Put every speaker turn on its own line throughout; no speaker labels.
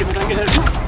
Danke, kann helfen?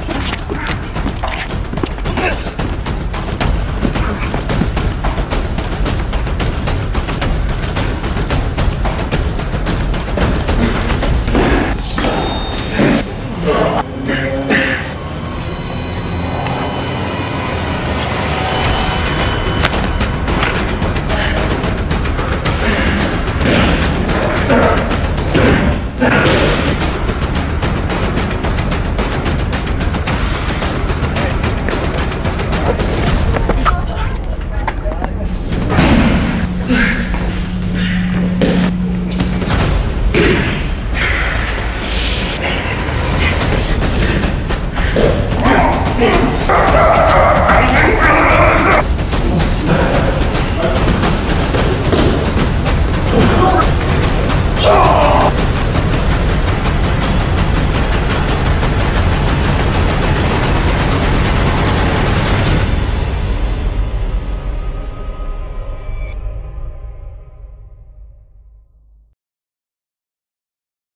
Ah!